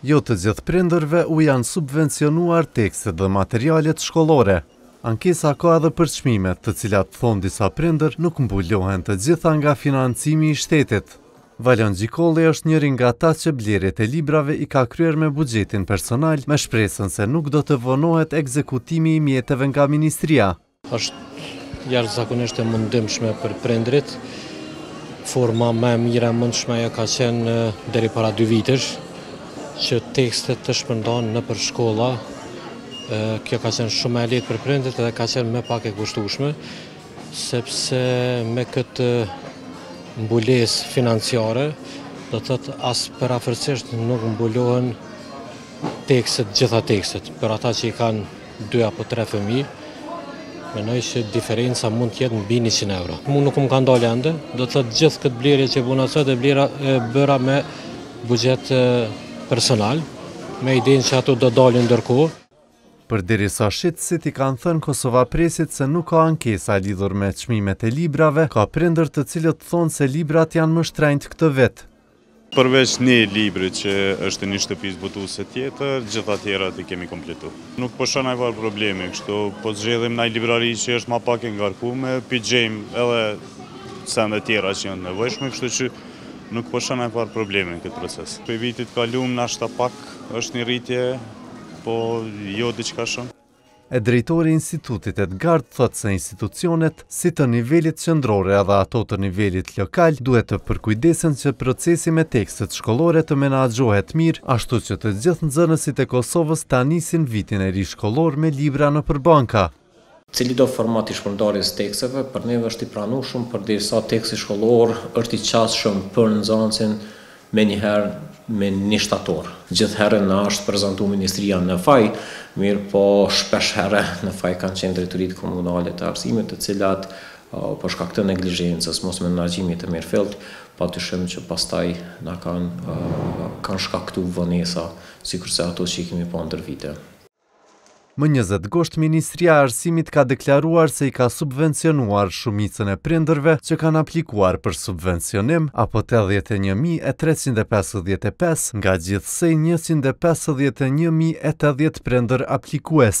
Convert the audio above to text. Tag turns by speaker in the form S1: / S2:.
S1: Jo të gjithë prindërve u janë subvencionuar tekstet dhe materialet shkollore. Ankesa ka edhe për çmimet, të cilat thonë disa prindër nuk mbulohen të gjitha nga financimi i shtetit. Valon Gjikolli është njëri nga ta që blerjet e librave i ka kryer me buxhetin personal me shpresën se nuk do të vonohet ekzekutimi i mjeteve nga ministria.
S2: Është jashtëzakonisht e mundimshme për prindërit. Forma më e mirë e mundshme ajo ka qenë deri para dy vitesh që tekstet të shpërndahen nëpër shkolla. Kjo ka qenë shumë ma e lehtë për prindërit edhe ka qenë më pak e kushtueshme, sepse me këtë mbulesë financiare, do të thotë as përafërsisht nuk mbulohen tekstet, gjitha tekstet, për ata që i kanë dy apo tre fëmijë, mendoj që diferenca mund të jetë mbi 100 euro. Mu nuk më kanë dalë ende, do të thotë gjithë këtë blerje që e bëna sot e blera e bëra me buxhet personal, me idenë që ato do dalin ndërkohë.
S1: Përderisa shitësit i kanë thënë Kosovapresit se nuk ka ankesa lidhur me çmimet e librave, ka prindër të cilët thonë se librat janë më shtrenjtë këtë vit.
S3: Përveç një libri që është një shtëpisë botuese tjetër, gjitha tjerat i kemi kompletu. Nuk po shoh naj farë problemi, kështu po zgjedhim naj librari që është ma pak e ngarkume, pi gjejmë edhe sende tjera që janë të nevojshme, kështu që nuk po shoh naj farë problemi në këtë proces. Prej vitit t'kalum nashta pak është një rritje, po jo diçka shumë.
S1: E drejtori i institutit EdGuard thotë se institucionet si të nivelit qendror edhe ato të nivelit lokal duhet të përkujdesen që procesi me tekstet shkollore të menaxhohet mirë ashtu që të gjithë nxënësit e Kosovës ta nisin vitin e ri shkollor me libra nëpër
S4: banka. Cilido format i shpërndarjes së teksteve për neve është i pranueshëm përderisa teksti shkollor është i qasshëm për nxënësin menjëherë me një shtator. Gjithherë na është prezantu ministria në faj, mirëpo shpesh herë në faj kanë qenë drejtoritë komunale të arsimit, të cilat për shkak të neglizhencës, mosmenaxhimit të mirëfilltë, padyshim që pastaj na kanë kanë shkaktu vonesa, sikurse ato që i kemi pa ndër vite.
S1: Më njëzet gusht Ministria e Arsimit ka deklaruar se i ka subvencionuar shumicën e prindërve që kanë aplikuar për subvencionim apo tetëdhjetë e një mijë e treqind e pesëdhjetë e pesë nga gjithsej njëqind e pesëdhjetë e një mijë e tetëdhjetë prindër aplikues.